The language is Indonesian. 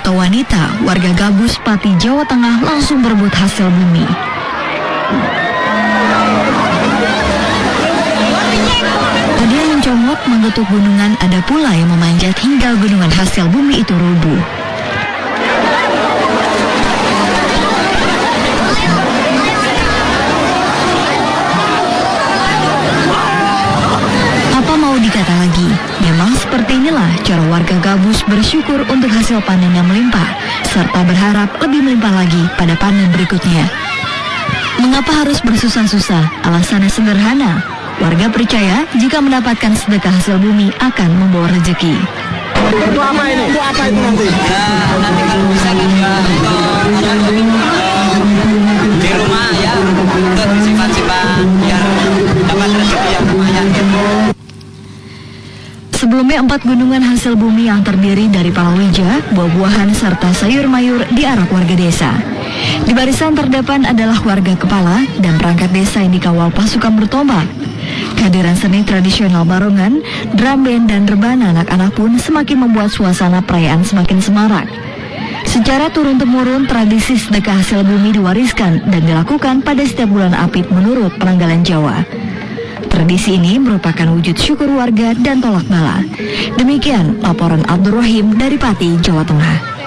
atau wanita, warga Gabus, Pati, Jawa Tengah langsung berebut hasil bumi. Ada yang mencomot, menggetuk gunungan, ada pula yang memanjat hingga gunungan hasil bumi itu rubuh. Seperti inilah cara warga gabus bersyukur untuk hasil panen yang melimpah, serta berharap lebih melimpah lagi pada panen berikutnya. Mengapa harus bersusah-susah? Alasannya sederhana. Warga percaya jika mendapatkan sedekah hasil bumi akan membawa rezeki. Itu apa ini? Itu apa itu nanti? Ya, nanti kalau bisa Sebelumnya empat gunungan hasil bumi yang terdiri dari palawija, buah-buahan, serta sayur mayur diarak warga desa. Di barisan terdepan adalah warga kepala dan perangkat desa yang dikawal pasukan bertombak. Kehadiran seni tradisional barongan, drum band dan rebana anak-anak pun semakin membuat suasana perayaan semakin semarak. Secara turun-temurun, tradisi sedekah hasil bumi diwariskan dan dilakukan pada setiap bulan apit menurut penanggalan Jawa. Tradisi ini merupakan wujud syukur warga dan tolak bala. Demikian laporan Abdurrahim dari Pati, Jawa Tengah.